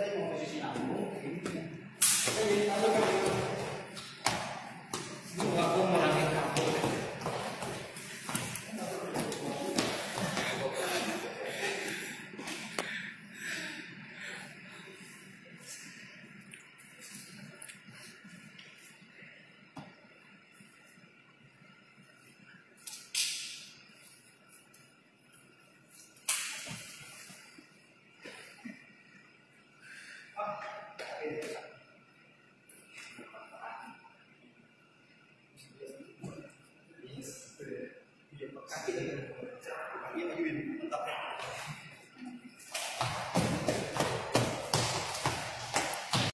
saya mau posisi lambung ini. Jadi tahu kan. Ini sakit. Sakit.